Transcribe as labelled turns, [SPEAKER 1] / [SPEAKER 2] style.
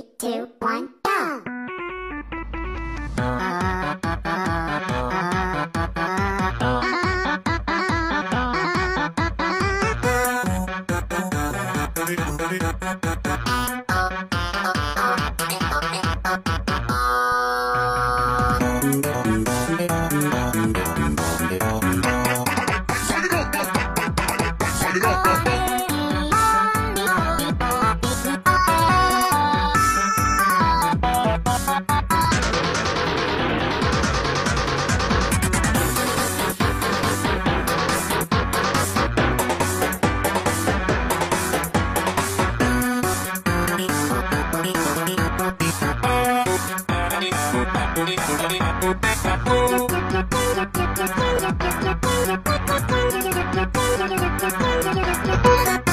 [SPEAKER 1] Three, two, one, go!
[SPEAKER 2] Thank you.